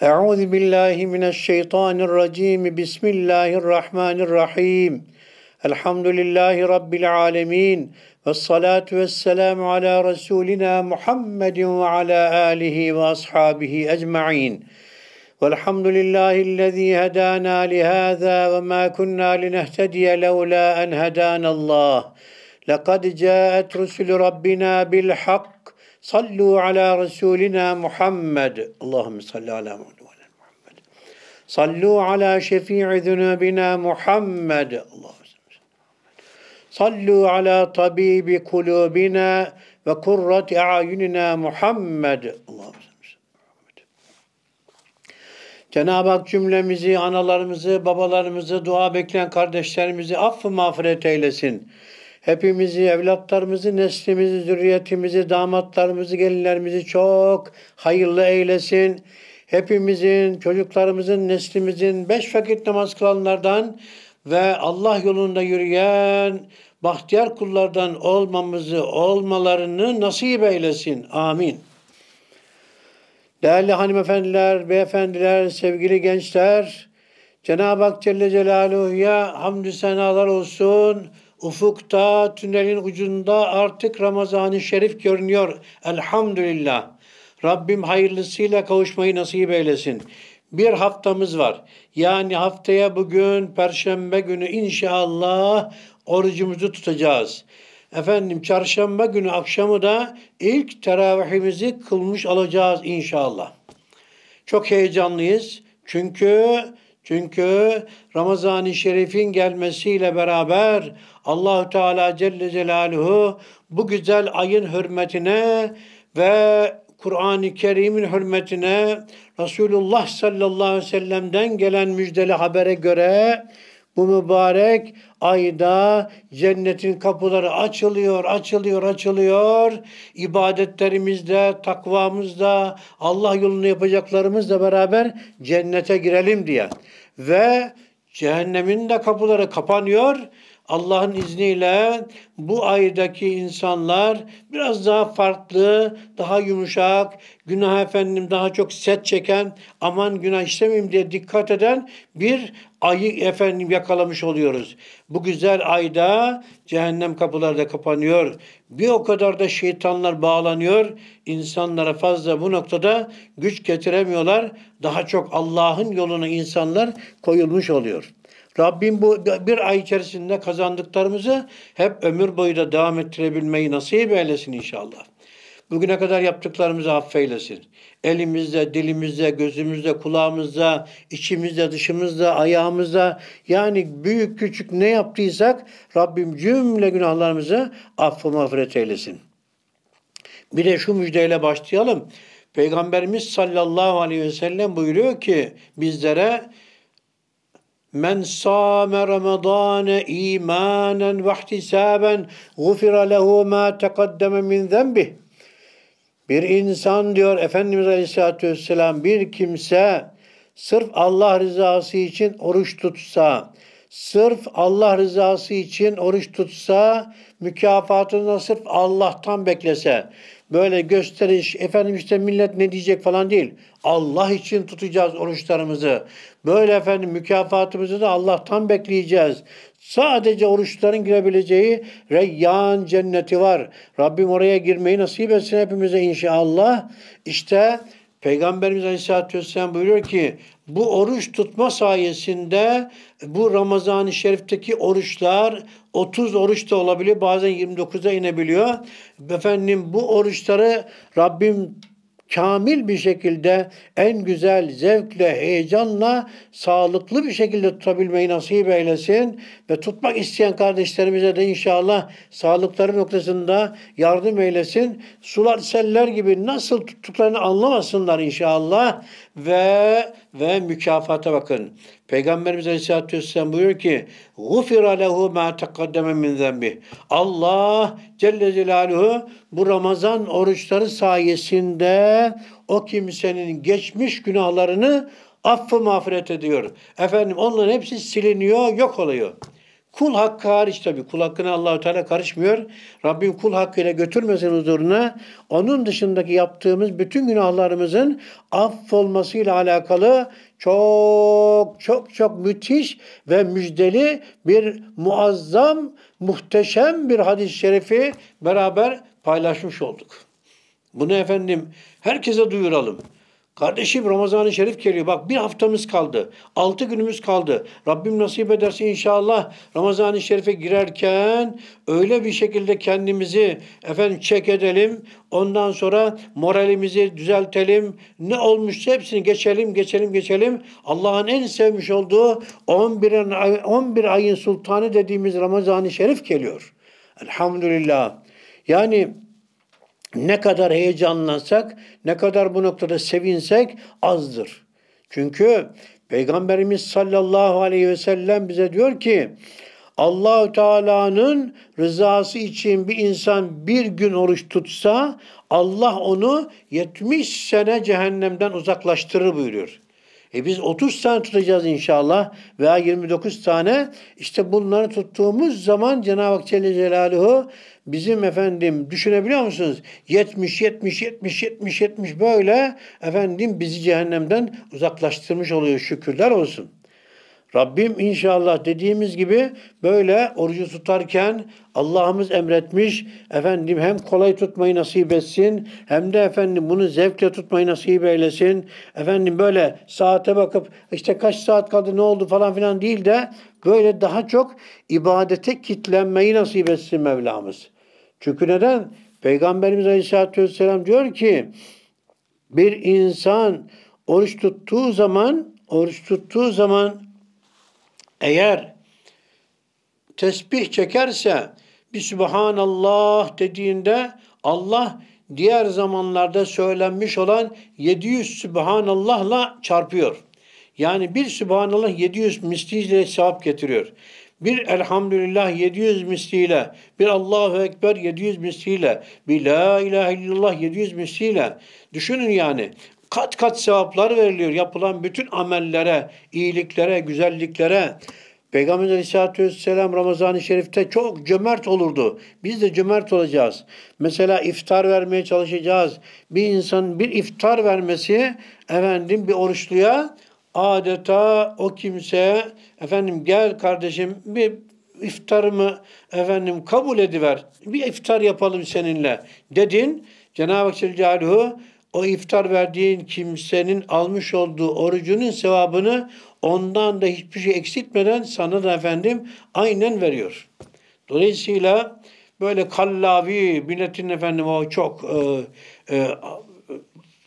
Euzu billahi mineşşeytanirracim. Bismillahirrahmanirrahim. Elhamdülillahi rabbil alamin. Ves salatu vesselamu ala resulina Muhammedin ve ala alihi ve ashabihi ecmaîn. والحمد لله الذي هدانا لهذا وما كنا لنهتدي لولا أن هدانا الله لقد جاءت رسل ربنا بالحق Sallu ala Resulina Muhammed. Allahümme salli ala Muhammed. Sallu ala şefii zunubina Muhammed. Allahümme Sallu ala tabibi kulubina ve kurrati ayunina Muhammed. Allahümme Cenab-ı Hak cümlemizi, analarımızı, babalarımızı, dua bekleyen kardeşlerimizi affı mağfiret eylesin. Hepimizi, evlatlarımızı, neslimizi, zürriyetimizi, damatlarımızı, gelinlerimizi çok hayırlı eylesin. Hepimizin, çocuklarımızın, neslimizin beş vakit namaz kılanlardan ve Allah yolunda yürüyen bahtiyar kullardan olmamızı, olmalarını nasip eylesin. Amin. Değerli hanımefendiler, beyefendiler, sevgili gençler, Cenab-ı Hak Celle Celaluhu'ya hamdü senalar olsun. Ufukta, tünelin ucunda artık Ramazan-ı Şerif görünüyor. Elhamdülillah. Rabbim hayırlısıyla kavuşmayı nasip eylesin. Bir haftamız var. Yani haftaya bugün Perşembe günü inşallah orucumuzu tutacağız. Efendim çarşamba günü akşamı da ilk teravihimizi kılmış alacağız inşallah. Çok heyecanlıyız. Çünkü çünkü Ramazan-ı Şerif'in gelmesiyle beraber Allahu Teala Celle Celaluhu bu güzel ayın hürmetine ve Kur'an-ı Kerim'in hürmetine Resulullah sallallahu aleyhi ve sellem'den gelen müjdeli habere göre bu mübarek ayda cennetin kapıları açılıyor, açılıyor, açılıyor. İbadetlerimizde, takvamızda, Allah yolunu yapacaklarımızla beraber cennete girelim diye. Ve cehennemin de kapıları kapanıyor. Allah'ın izniyle bu aydaki insanlar biraz daha farklı, daha yumuşak, günah efendim daha çok set çeken, aman günah işlemeyeyim diye dikkat eden bir ayı efendim yakalamış oluyoruz. Bu güzel ayda cehennem kapıları da kapanıyor. Bir o kadar da şeytanlar bağlanıyor. İnsanlara fazla bu noktada güç getiremiyorlar. Daha çok Allah'ın yoluna insanlar koyulmuş oluyor. Rabbim bu bir ay içerisinde kazandıklarımızı hep ömür boyu da devam ettirebilmeyi nasip eylesin inşallah. Bugüne kadar yaptıklarımızı affeylesin. Elimizde, dilimizde, gözümüzde, kulağımızda, içimizde, dışımızda, ayağımızda yani büyük küçük ne yaptıysak Rabbim cümle günahlarımızı affı mağfiret eylesin. Bir de şu müjdeyle başlayalım. Peygamberimiz sallallahu aleyhi ve sellem buyuruyor ki bizlere Men sâme Ramazâne îmânen ve ihtisâben gufira lehu mâ teqaddeme min zembih. Bir insan diyor Efendimiz Aleyhisselatü Vesselam bir kimse sırf Allah rızası için oruç tutsa, sırf Allah rızası için oruç tutsa, mükafatını sırf Allah'tan beklese, böyle gösteriş, efendim işte millet ne diyecek falan değil. Allah için tutacağız oruçlarımızı. Böyle efendim mükafatımızı da Allah'tan bekleyeceğiz. Sadece oruçların girebileceği Reyyan cenneti var. Rabbim oraya girmeyi nasip etsin hepimize inşallah. İşte Peygamberimiz Aleyhisselatü Vesselam buyuruyor ki bu oruç tutma sayesinde bu Ramazan-ı Şerif'teki oruçlar 30 oruç da olabiliyor. Bazen 29'a inebiliyor. Efendim bu oruçları Rabbim kamil bir şekilde en güzel zevkle, heyecanla, sağlıklı bir şekilde tutabilmeyi nasip eylesin ve tutmak isteyen kardeşlerimize de inşallah sağlıkları noktasında yardım eylesin. Sular seller gibi nasıl tuttuklarını anlamasınlar inşallah ve ve mükafata bakın. Peygamberimiz Aleyhisselatü Vesselam buyuruyor ki غُفِرَ لَهُ مَا تَقَدَّمَ مِنْ ذَنْبِهِ Allah Celle Celaluhu bu Ramazan oruçları sayesinde o kimsenin geçmiş günahlarını affı mağfiret ediyor. Efendim onların hepsi siliniyor, yok oluyor. Kul hakkı hariç tabi. Kul hakkına Allahu Teala karışmıyor. Rabbim kul hakkıyla götürmesin huzuruna. Onun dışındaki yaptığımız bütün günahlarımızın affolmasıyla alakalı çok çok çok müthiş ve müjdeli bir muazzam, muhteşem bir hadis-i şerifi beraber paylaşmış olduk. Bunu efendim herkese duyuralım. Kardeşim Ramazan-ı Şerif geliyor. Bak bir haftamız kaldı. Altı günümüz kaldı. Rabbim nasip ederse inşallah Ramazan-ı Şerif'e girerken öyle bir şekilde kendimizi efendim çek edelim. Ondan sonra moralimizi düzeltelim. Ne olmuşsa hepsini geçelim, geçelim, geçelim. Allah'ın en sevmiş olduğu 11, 11 ayın sultanı dediğimiz Ramazan-ı Şerif geliyor. Elhamdülillah. Yani ne kadar heyecanlansak, ne kadar bu noktada sevinsek azdır. Çünkü Peygamberimiz sallallahu aleyhi ve sellem bize diyor ki Allahu Teala'nın rızası için bir insan bir gün oruç tutsa Allah onu 70 sene cehennemden uzaklaştırır buyuruyor. E biz 30 tane tutacağız inşallah veya 29 tane. İşte bunları tuttuğumuz zaman Cenab-ı Hak Celle Celaluhu bizim efendim düşünebiliyor musunuz? 70, 70, 70, 70, 70 böyle efendim bizi cehennemden uzaklaştırmış oluyor şükürler olsun. Rabbim inşallah dediğimiz gibi böyle orucu tutarken Allah'ımız emretmiş. Efendim hem kolay tutmayı nasip etsin hem de efendim bunu zevkle tutmayı nasip eylesin. Efendim böyle saate bakıp işte kaç saat kaldı ne oldu falan filan değil de böyle daha çok ibadete kitlenmeyi nasip etsin Mevlamız. Çünkü neden? Peygamberimiz Aleyhisselatü Vesselam diyor ki bir insan oruç tuttuğu zaman oruç tuttuğu zaman eğer tesbih çekerse bir Subhanallah dediğinde Allah diğer zamanlarda söylenmiş olan 700 Subhanallah'la çarpıyor. Yani bir Subhanallah 700 misliyle sevap getiriyor. Bir elhamdülillah 700 misliyle, bir Allahu Ekber 700 misliyle, bir La ilahe illallah 700 misliyle. Düşünün yani kat kat sevaplar veriliyor yapılan bütün amellere, iyiliklere, güzelliklere. Peygamber Aleyhisselatü Vesselam Ramazan-ı Şerif'te çok cömert olurdu. Biz de cömert olacağız. Mesela iftar vermeye çalışacağız. Bir insan bir iftar vermesi efendim bir oruçluya adeta o kimseye efendim gel kardeşim bir iftarımı efendim kabul ediver. Bir iftar yapalım seninle dedin. Cenab-ı Hak Celaluhu o iftar verdiğin kimsenin almış olduğu orucunun sevabını ondan da hiçbir şey eksiltmeden sana da efendim aynen veriyor. Dolayısıyla böyle kallavi milletin efendim o çok e, e,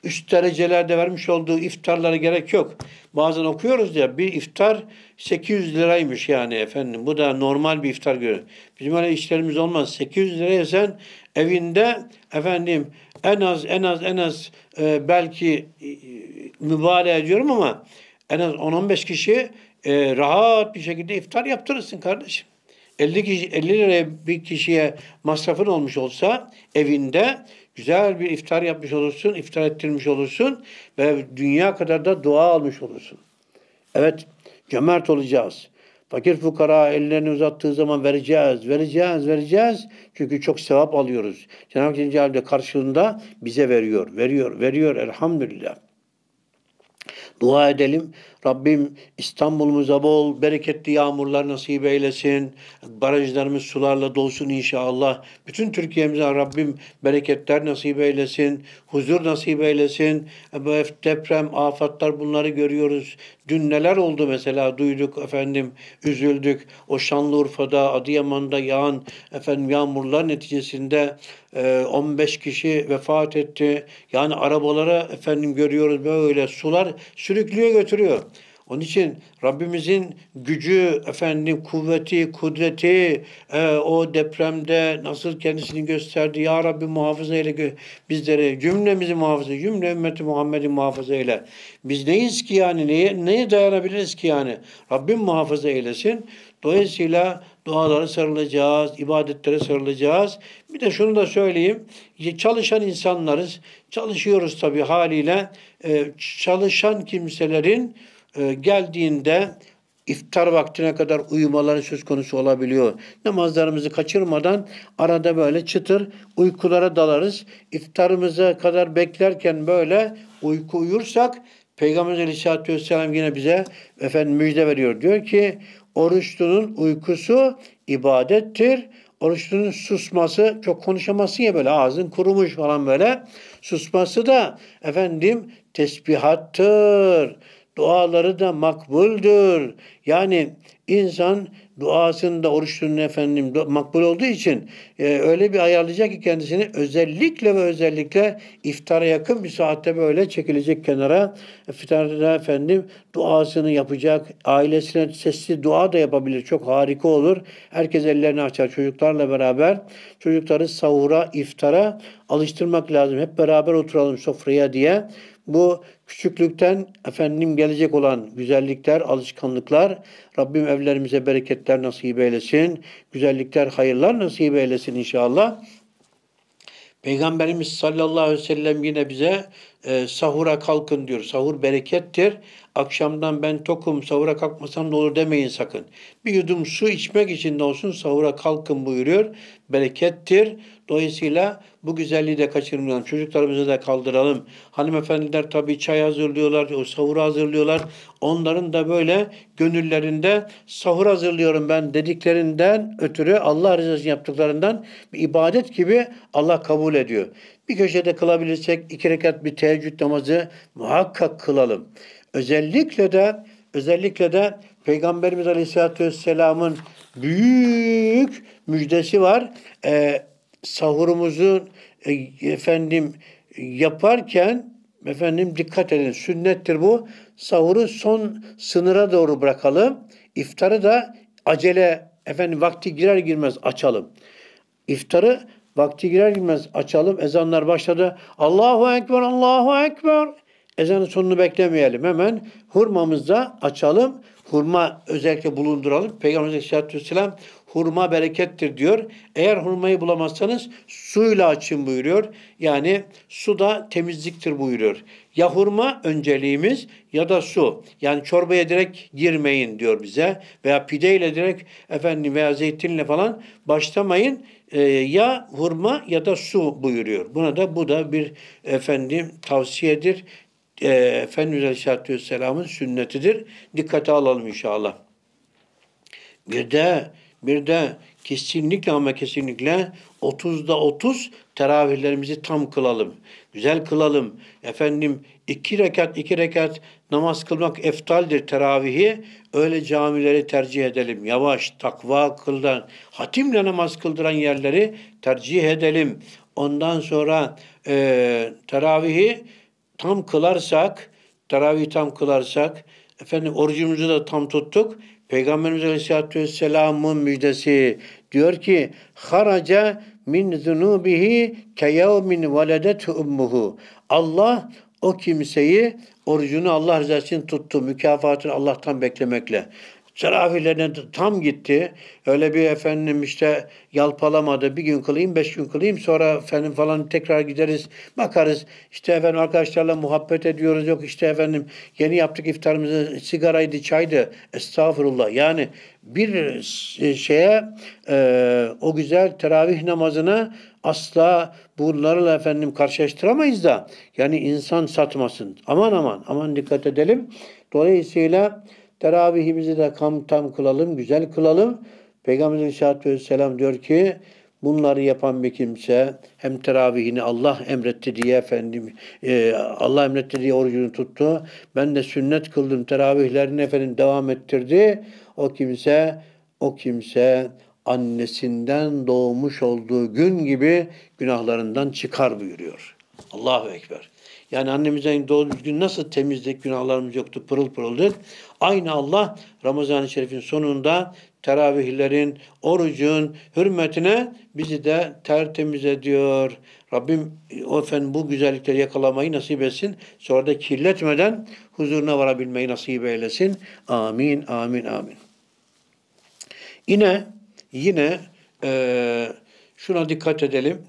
üst derecelerde vermiş olduğu iftarlara gerek yok. Bazen okuyoruz ya bir iftar 800 liraymış yani efendim. Bu da normal bir iftar göre. Bizim öyle işlerimiz olmaz. 800 liraya sen evinde efendim en az en az en az e, belki e, mübalağa ediyorum ama en az 10-15 kişi e, rahat bir şekilde iftar yaptırırsın kardeşim. 50 kişi 50 liraya bir kişiye masrafın olmuş olsa evinde güzel bir iftar yapmış olursun, iftar ettirmiş olursun ve dünya kadar da dua almış olursun. Evet, cömert olacağız. Fakir fukara ellerini uzattığı zaman vereceğiz, vereceğiz, vereceğiz. Çünkü çok sevap alıyoruz. Cenab-ı Hak Celle karşılığında bize veriyor, veriyor, veriyor elhamdülillah. Dua edelim. Rabbim İstanbul'umuza bol, bereketli yağmurlar nasip eylesin. Barajlarımız sularla dolsun inşallah. Bütün Türkiye'mize Rabbim bereketler nasip eylesin. Huzur nasip eylesin. Deprem, afatlar bunları görüyoruz. Dün neler oldu mesela duyduk efendim, üzüldük. O Şanlıurfa'da, Adıyaman'da yağan efendim yağmurlar neticesinde 15 kişi vefat etti. Yani arabalara efendim görüyoruz böyle sular sürüklüyor götürüyor. Onun için Rabbimizin gücü, efendim kuvveti, kudreti e, o depremde nasıl kendisini gösterdi. Ya Rabbi muhafaza eyle bizleri, cümlemizi muhafaza, cümle ümmeti Muhammed'i muhafaza eyle. Biz neyiz ki yani, neye, neye dayanabiliriz ki yani? Rabbim muhafaza eylesin. Dolayısıyla dualara sarılacağız, ibadetlere sarılacağız. Bir de şunu da söyleyeyim. Çalışan insanlarız. Çalışıyoruz tabii haliyle. Ee, çalışan kimselerin e, geldiğinde iftar vaktine kadar uyumaları söz konusu olabiliyor. Namazlarımızı kaçırmadan arada böyle çıtır uykulara dalarız. İftarımıza kadar beklerken böyle uyku uyursak Peygamber Aleyhisselatü Vesselam yine bize efendim müjde veriyor. Diyor ki oruçlunun uykusu ibadettir. Oruçlunun susması, çok konuşamasın ya böyle ağzın kurumuş falan böyle. Susması da efendim tesbihattır. Duaları da makbuldür. Yani insan duasında oruçlunun efendim makbul olduğu için e, öyle bir ayarlayacak ki kendisini özellikle ve özellikle iftara yakın bir saatte böyle çekilecek kenara. İftarda efendim duasını yapacak. Ailesine sesli dua da yapabilir. Çok harika olur. Herkes ellerini açar çocuklarla beraber. Çocukları sahura, iftara alıştırmak lazım. Hep beraber oturalım sofraya diye. Bu küçüklükten efendim gelecek olan güzellikler, alışkanlıklar Rabbim evlerimize bereketler nasip eylesin. Güzellikler, hayırlar nasip eylesin inşallah. Peygamberimiz sallallahu aleyhi ve sellem yine bize e, sahura kalkın diyor. Sahur berekettir. Akşamdan ben tokum sahura kalkmasam da olur demeyin sakın. Bir yudum su içmek için de olsun sahura kalkın buyuruyor. Berekettir. Dolayısıyla bu güzelliği de kaçırmayalım. Çocuklarımızı da kaldıralım. Hanımefendiler tabii çay hazırlıyorlar, o sahur hazırlıyorlar. Onların da böyle gönüllerinde sahur hazırlıyorum ben dediklerinden ötürü Allah rızası yaptıklarından bir ibadet gibi Allah kabul ediyor. Bir köşede kılabilirsek iki rekat bir teheccüd namazı muhakkak kılalım. Özellikle de özellikle de Peygamberimiz Aleyhisselatü Vesselam'ın büyük müjdesi var. Ee, sahurumuzu e, efendim yaparken efendim dikkat edin. Sünnettir bu. Sahuru son sınıra doğru bırakalım. İftarı da acele efendim vakti girer girmez açalım. İftarı vakti girer girmez açalım. Ezanlar başladı. Allahu Ekber, Allahu Ekber. Ezanın sonunu beklemeyelim. Hemen hurmamızda açalım. Hurma özellikle bulunduralım. Peygamber Aleyhisselatü Vesselam hurma berekettir diyor. Eğer hurmayı bulamazsanız suyla açın buyuruyor. Yani su da temizliktir buyuruyor. Ya hurma önceliğimiz ya da su. Yani çorbaya direkt girmeyin diyor bize. Veya pideyle direkt efendim veya zeytinle falan başlamayın. Ee, ya hurma ya da su buyuruyor. Buna da bu da bir efendim tavsiyedir. Ee, Efendimiz Aleyhisselatü Vesselam'ın sünnetidir. Dikkate alalım inşallah. Bir de bir de kesinlikle ama kesinlikle 30'da 30 teravihlerimizi tam kılalım. Güzel kılalım. Efendim iki rekat iki rekat namaz kılmak eftaldir teravihi. Öyle camileri tercih edelim. Yavaş, takva kıldan, hatimle namaz kıldıran yerleri tercih edelim. Ondan sonra e, teravihi tam kılarsak, teravih tam kılarsak, efendim orucumuzu da tam tuttuk. Peygamberimiz Aleyhisselatü Vesselam'ın müjdesi diyor ki haraca min zunubihi keyevmin veledetu ummuhu. Allah o kimseyi orucunu Allah rızası için tuttu. Mükafatını Allah'tan beklemekle. Teravihlerine tam gitti. Öyle bir efendim işte yalpalamadı. Bir gün kılayım, beş gün kılayım. Sonra efendim falan tekrar gideriz, bakarız. İşte efendim arkadaşlarla muhabbet ediyoruz. Yok işte efendim yeni yaptık iftarımızı, sigaraydı, çaydı. Estağfurullah. Yani bir şeye e, o güzel teravih namazına asla bunlarla efendim karşılaştıramayız da. Yani insan satmasın. Aman aman, aman dikkat edelim. Dolayısıyla Teravihimizi de kam tam kılalım, güzel kılalım. Peygamber Aleyhisselatü Vesselam diyor ki bunları yapan bir kimse hem teravihini Allah emretti diye efendim e, Allah emretti diye orucunu tuttu. Ben de sünnet kıldım teravihlerini efendim devam ettirdi. O kimse o kimse annesinden doğmuş olduğu gün gibi günahlarından çıkar buyuruyor. Allahu Ekber. Yani annemizden doğduğumuz gün nasıl temizlik, günahlarımız yoktu, pırıl pırıldık. Aynı Allah Ramazan-ı Şerif'in sonunda teravihlerin, orucun hürmetine bizi de tertemiz ediyor. Rabbim efendim bu güzellikleri yakalamayı nasip etsin. Sonra da kirletmeden huzuruna varabilmeyi nasip eylesin. Amin, amin, amin. Yine, yine e, şuna dikkat edelim.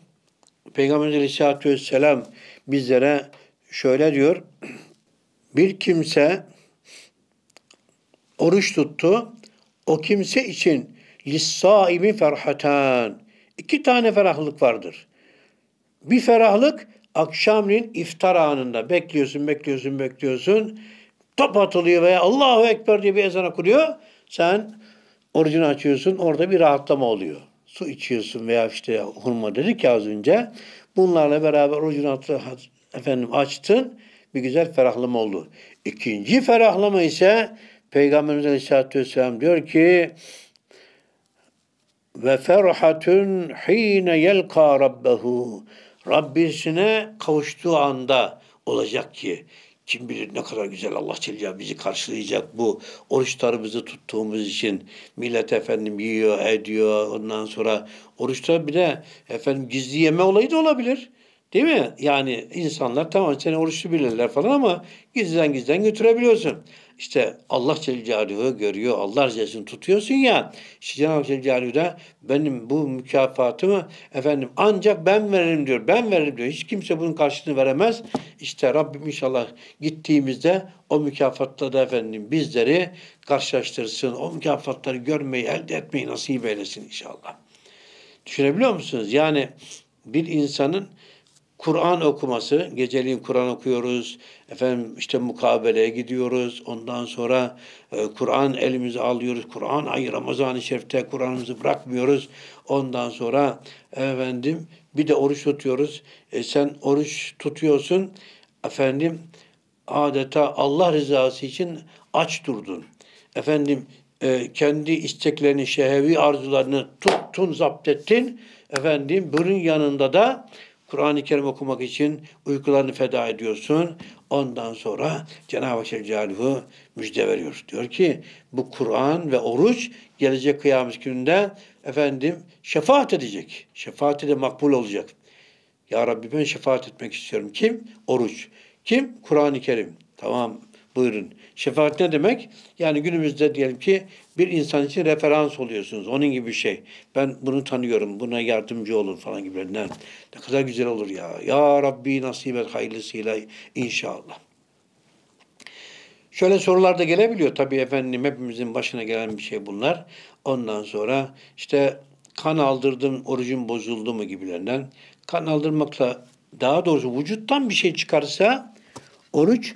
Peygamber Aleyhisselatü Vesselam bizlere şöyle diyor. Bir kimse oruç tuttu. O kimse için lissaimi ferhatan. İki tane ferahlık vardır. Bir ferahlık akşamleyin iftar anında bekliyorsun, bekliyorsun, bekliyorsun. Top atılıyor veya Allahu Ekber diye bir ezan okunuyor. Sen orucunu açıyorsun, orada bir rahatlama oluyor. Su içiyorsun veya işte hurma dedik ya az önce. Bunlarla beraber orucunu efendim açtın, bir güzel ferahlama oldu. İkinci ferahlama ise Peygamberimiz Aleyhisselatü Vesselam diyor ki ve ferhatun hine yelka rabbehu Rabbisine kavuştuğu anda olacak ki kim bilir ne kadar güzel Allah Celle bizi karşılayacak bu oruçlarımızı tuttuğumuz için. Millet efendim yiyor, ediyor. Ondan sonra oruçta bir de efendim gizli yeme olayı da olabilir. Değil mi? Yani insanlar tamam seni oruçlu bilirler falan ama gizliden gizliden götürebiliyorsun. İşte Allah Celle Celaluhu görüyor, Allah rızasını tutuyorsun ya. İşte Cenab-ı Celle Celaluhu da benim bu mükafatımı efendim ancak ben veririm diyor. Ben veririm diyor. Hiç kimse bunun karşılığını veremez. İşte Rabbim inşallah gittiğimizde o mükafatla da efendim bizleri karşılaştırsın. O mükafatları görmeyi, elde etmeyi nasip eylesin inşallah. Düşünebiliyor musunuz? Yani bir insanın Kur'an okuması, geceliğin Kur'an okuyoruz, efendim işte mukabeleye gidiyoruz, ondan sonra e, Kur'an elimize alıyoruz, Kur'an ayı Ramazan-ı Şerif'te Kur'an'ımızı bırakmıyoruz, ondan sonra efendim bir de oruç tutuyoruz. E, sen oruç tutuyorsun, efendim adeta Allah rızası için aç durdun. Efendim e, kendi isteklerini, şehevi arzularını tuttun, zapt ettin. Efendim bunun yanında da Kur'an-ı Kerim okumak için uykularını feda ediyorsun. Ondan sonra Cenab-ı Hak müjde veriyor. Diyor ki bu Kur'an ve oruç gelecek kıyamet gününde efendim şefaat edecek. Şefaati de makbul olacak. Ya Rabbi ben şefaat etmek istiyorum. Kim? Oruç. Kim? Kur'an-ı Kerim. Tamam buyurun. Şefaat ne demek? Yani günümüzde diyelim ki bir insan için referans oluyorsunuz. Onun gibi bir şey. Ben bunu tanıyorum. Buna yardımcı olun falan gibi. Ne, ne kadar güzel olur ya. Ya Rabbi nasip et hayırlısıyla inşallah. Şöyle sorular da gelebiliyor. Tabii efendim hepimizin başına gelen bir şey bunlar. Ondan sonra işte kan aldırdım, orucum bozuldu mu gibilerinden. Kan aldırmakla daha doğrusu vücuttan bir şey çıkarsa oruç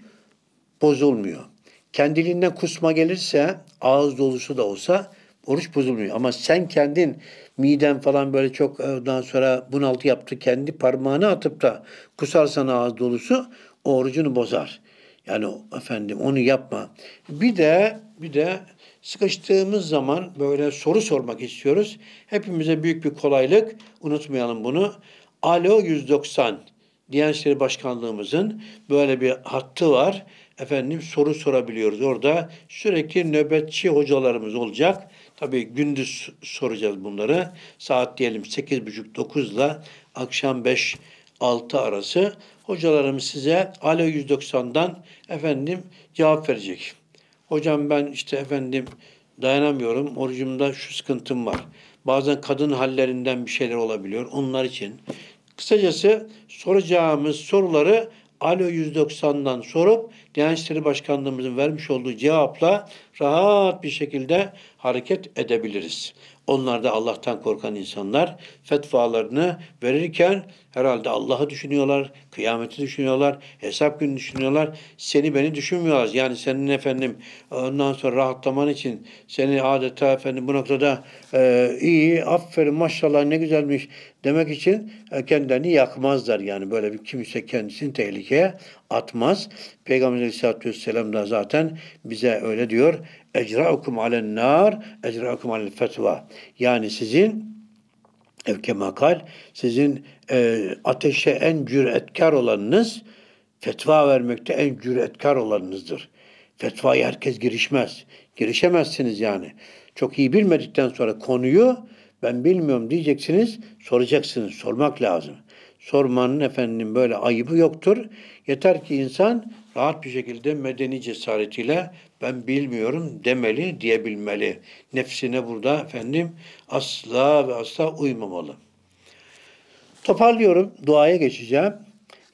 bozulmuyor. Kendiliğinden kusma gelirse ağız dolusu da olsa oruç bozulmuyor. Ama sen kendin miden falan böyle çok ondan sonra bunaltı yaptı kendi parmağını atıp da kusarsan ağız dolusu o orucunu bozar. Yani efendim onu yapma. Bir de bir de sıkıştığımız zaman böyle soru sormak istiyoruz. Hepimize büyük bir kolaylık. Unutmayalım bunu. Alo 190 Diyanet İşleri Başkanlığımızın böyle bir hattı var efendim soru sorabiliyoruz. Orada sürekli nöbetçi hocalarımız olacak. Tabii gündüz soracağız bunları. Saat diyelim 8.30-9 ile akşam 5-6 arası hocalarımız size Alo 190'dan efendim cevap verecek. Hocam ben işte efendim dayanamıyorum. Orucumda şu sıkıntım var. Bazen kadın hallerinden bir şeyler olabiliyor. Onlar için. Kısacası soracağımız soruları Alo 190'dan sorup Diyanet İşleri Başkanlığımızın vermiş olduğu cevapla rahat bir şekilde hareket edebiliriz. Onlar da Allah'tan korkan insanlar fetvalarını verirken herhalde Allah'ı düşünüyorlar, kıyameti düşünüyorlar, hesap günü düşünüyorlar. Seni beni düşünmüyorlar. Yani senin efendim ondan sonra rahatlaman için seni adeta efendim bu noktada e, iyi, aferin maşallah ne güzelmiş demek için e, kendilerini yakmazlar. Yani böyle bir kimse kendisini tehlikeye atmaz. Peygamber Aleyhisselatü Vesselam da zaten bize öyle diyor. Ecra'ukum alen nar, ecra'ukum alel fetva. Yani sizin evkemakal, sizin e, ateşe en cüretkar olanınız, fetva vermekte en cüretkar olanınızdır. Fetvaya herkes girişmez. Girişemezsiniz yani. Çok iyi bilmedikten sonra konuyu ben bilmiyorum diyeceksiniz, soracaksınız. Sormak lazım. Sormanın efendim böyle ayıbı yoktur. Yeter ki insan rahat bir şekilde medeni cesaretiyle ben bilmiyorum demeli, diyebilmeli. Nefsine burada efendim asla ve asla uymamalı. Toparlıyorum, duaya geçeceğim.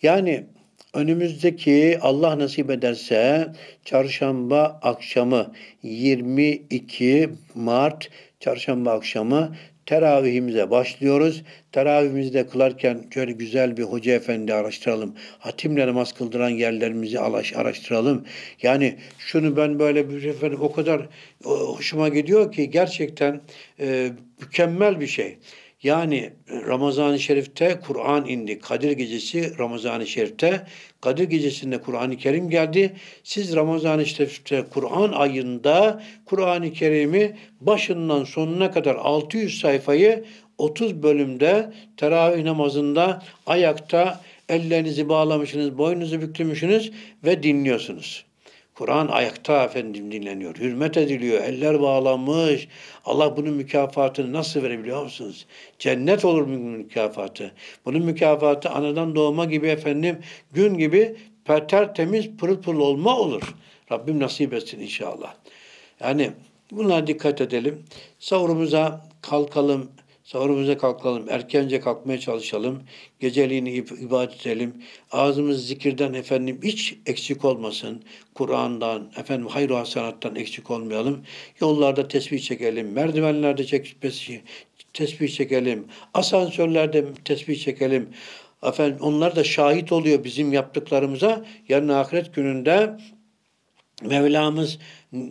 Yani Önümüzdeki Allah nasip ederse çarşamba akşamı 22 Mart çarşamba akşamı teravihimize başlıyoruz. Teravihimizde kılarken şöyle güzel bir hoca efendi araştıralım. Hatimle namaz kıldıran yerlerimizi araştıralım. Yani şunu ben böyle bir efendim o kadar hoşuma gidiyor ki gerçekten e, mükemmel bir şey. Yani Ramazan-ı Şerif'te Kur'an indi. Kadir Gecesi Ramazan-ı Şerif'te. Kadir Gecesi'nde Kur'an-ı Kerim geldi. Siz Ramazan-ı Şerif'te Kur'an ayında Kur'an-ı Kerim'i başından sonuna kadar 600 sayfayı 30 bölümde teravih namazında ayakta ellerinizi bağlamışsınız, boynunuzu büktürmüşsünüz ve dinliyorsunuz. Kur'an ayakta efendim dinleniyor. Hürmet ediliyor. Eller bağlanmış. Allah bunun mükafatını nasıl verebiliyor musunuz? Cennet olur bunun mükafatı. Bunun mükafatı anadan doğma gibi efendim gün gibi tertemiz pırıl pırıl olma olur. Rabbim nasip etsin inşallah. Yani buna dikkat edelim. Sahurumuza kalkalım. Sahurumuza kalkalım, erkence kalkmaya çalışalım, geceliğini ibadet edelim, ağzımız zikirden efendim hiç eksik olmasın, Kur'an'dan, efendim hayır hasenattan eksik olmayalım, yollarda tesbih çekelim, merdivenlerde çek, tesbih çekelim, asansörlerde tesbih çekelim, efendim onlar da şahit oluyor bizim yaptıklarımıza, yarın ahiret gününde Mevlamız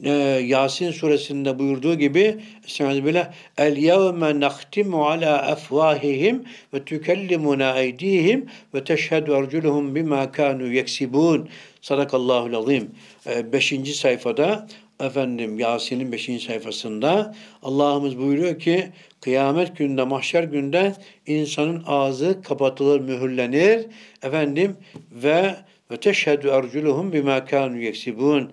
e, Yasin suresinde buyurduğu gibi Estağfirullah El yevme nahtimu ala afvahihim ve tükellimuna eydihim ve teşhedü erculuhum bima kanu yeksibun. Sadakallahu azim. E, beşinci sayfada efendim Yasin'in beşinci sayfasında Allah'ımız buyuruyor ki kıyamet gününde, mahşer günde insanın ağzı kapatılır, mühürlenir. Efendim ve ve teşhedü erculuhum bima kanu yeksibun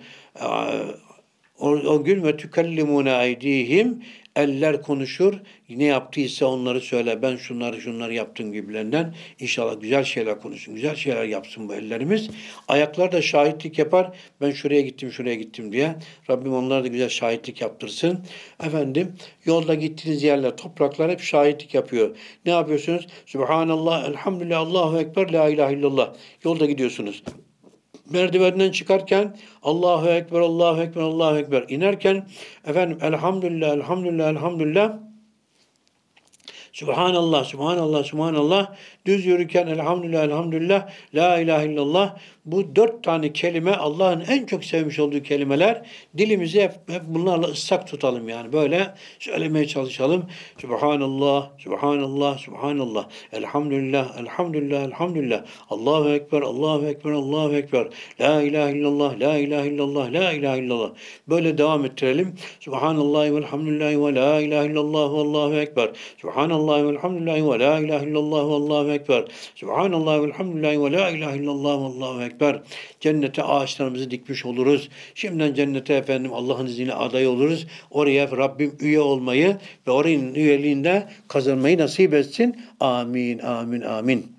o, o gün ve tükellimune aydihim eller konuşur. Ne yaptıysa onları söyle. Ben şunları şunları yaptım gibilerinden. İnşallah güzel şeyler konuşsun. Güzel şeyler yapsın bu ellerimiz. Ayaklar da şahitlik yapar. Ben şuraya gittim, şuraya gittim diye. Rabbim onlara da güzel şahitlik yaptırsın. Efendim yolda gittiğiniz yerler, topraklar hep şahitlik yapıyor. Ne yapıyorsunuz? Subhanallah, elhamdülillah, Allahu Ekber, la ilahe illallah. Yolda gidiyorsunuz merdivenden çıkarken Allahu Ekber, Allahu Ekber, Allahu Ekber inerken efendim elhamdülillah, elhamdülillah, elhamdülillah Subhanallah, Subhanallah, Subhanallah. Düz yürürken elhamdülillah, elhamdülillah, la ilahe illallah. Bu dört tane kelime Allah'ın en çok sevmiş olduğu kelimeler. Dilimizi hep, hep bunlarla ıslak tutalım yani. Böyle söylemeye çalışalım. Subhanallah, Subhanallah, Subhanallah. Elhamdülillah, elhamdülillah, elhamdülillah. Allahu Ekber, Allahu Ekber, Allahu Ekber. La ilahe illallah, la ilahe illallah, la ilahe illallah. Böyle devam ettirelim. Subhanallah ve elhamdülillah ve la ilahe illallah ve Allahu Ekber. Subhanallah ve elhamdülillah ve la ilahe illallah ve Allahu Ekber. Subhanallah ve elhamdülillah ve la ilahe illallah ve Allahu Ekber ekber. Cennete ağaçlarımızı dikmiş oluruz. Şimdiden cennete efendim Allah'ın izniyle aday oluruz. Oraya Rabbim üye olmayı ve oranın üyeliğinde kazanmayı nasip etsin. Amin, amin, amin.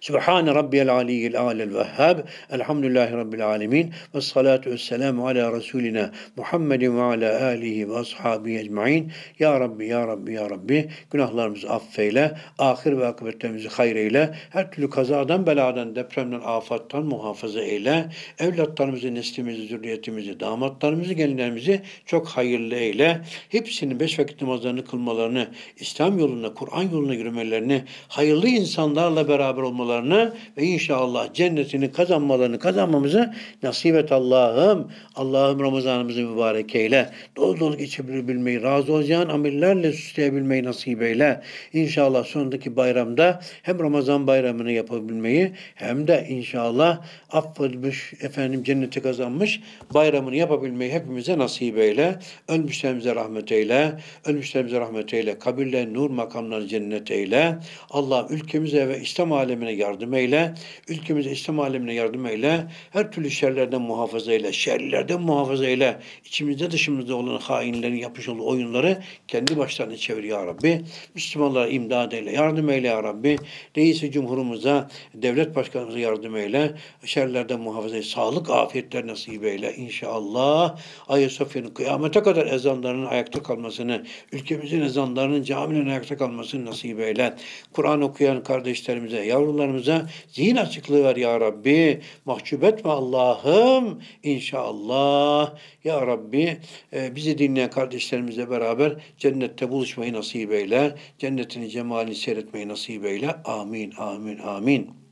Sübhane Rabbiyel Aliyyil Alel Vehhab. Elhamdülillahi Rabbil Alemin. Ve salatu ve selamu ala Resulina Muhammedin ve ala alihi ve ashabihi ecmain. Ya Rabbi, Ya Rabbi, Ya Rabbi. Günahlarımızı affeyle. Ahir ve akıbetlerimizi hayır eyle. Her türlü kazadan, beladan, depremden, afattan muhafaza eyle. Evlatlarımızı, neslimizi, zürriyetimizi, damatlarımızı, gelinlerimizi çok hayırlı eyle. Hepsinin beş vakit namazlarını kılmalarını, İslam yolunda, Kur'an yoluna yürümelerini, hayırlı insanlarla beraber olmalarını ve inşallah cennetini kazanmalarını kazanmamızı nasip et Allah'ım. Allah'ım Ramazanımızı mübarek eyle. Dolu dolu geçebilmeyi, razı olacağın amellerle süsleyebilmeyi nasip eyle. İnşallah sonundaki bayramda hem Ramazan bayramını yapabilmeyi hem de inşallah affedilmiş, efendim cenneti kazanmış bayramını yapabilmeyi hepimize nasip eyle. Ölmüşlerimize rahmet eyle. Ölmüşlerimize rahmet eyle. Kabirler nur makamları cennet eyle. Allah ülkemize ve İslam alemine alemine yardım eyle. Ülkemize, İslam alemine yardım eyle. Her türlü şerlerden muhafaza eyle. Şerlerden muhafaza eyle. İçimizde dışımızda olan hainlerin yapmış olduğu oyunları kendi başlarına çevir ya Rabbi. Müslümanlara imdad eyle. Yardım eyle ya Rabbi. Reisi Cumhurumuza, devlet başkanımıza yardım eyle. Şerlerden muhafaza eyle. Sağlık, afiyetler nasip eyle. İnşallah Ayı Sofya'nın kıyamete kadar ezanlarının ayakta kalmasını, ülkemizin ezanlarının camilerin ayakta kalmasını nasip eyle. Kur'an okuyan kardeşlerimize, ya Yavrularımıza zihin açıklığı ver ya Rabbi. Mahcup etme Allah'ım. İnşallah. Ya Rabbi e, bizi dinleyen kardeşlerimizle beraber cennette buluşmayı nasip eyle. Cennetini cemalini seyretmeyi nasip eyle. Amin, amin, amin.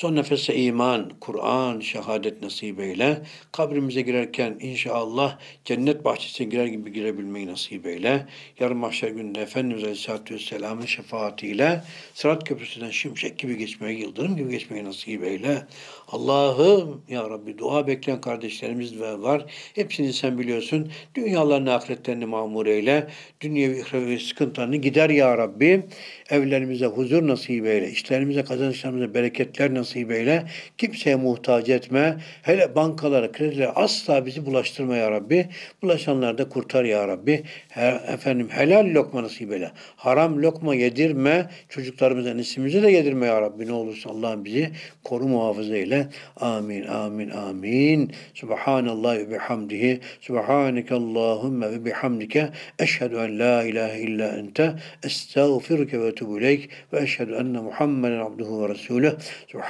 Son nefeste iman, Kur'an, şehadet nasip eyle. Kabrimize girerken inşallah cennet bahçesine girer gibi girebilmeyi nasip eyle. Yarın mahşer gününde Efendimiz Aleyhisselatü Vesselam'ın şefaatiyle Sırat Köprüsü'nden şimşek gibi geçmeyi, yıldırım gibi geçmeyi nasip eyle. Allah'ım ya Rabbi dua bekleyen kardeşlerimiz var. Hepsini sen biliyorsun. Dünyalarını, ahiretlerini mamur eyle. Dünyevi, ihrevi sıkıntılarını gider ya Rabbi. Evlerimize huzur nasip eyle. İşlerimize, kazançlarımıza bereketler nasip eyle. Kimseye muhtaç etme. Hele bankalara, kredilere asla bizi bulaştırma ya Rabbi. Bulaşanları da kurtar ya Rabbi. Her, efendim helal lokma nasip eyle. Haram lokma yedirme. Çocuklarımıza, neslimize de yedirme ya Rabbi. Ne olursa Allah'ım bizi koru muhafaza eyle. Amin, amin, amin. Subhanallah ve bihamdihi. Subhaneke Allahümme ve bihamdike. Eşhedü en la ilahe illa ente. Estağfiruke ve etubu. Ve eşhedü enne Muhammeden abduhu ve resulüh. Subhan